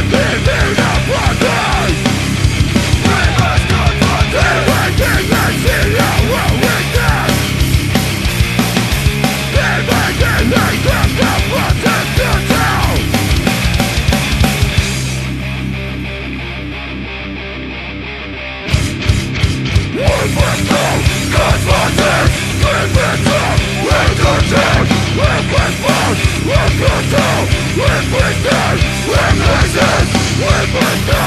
Give me Surrender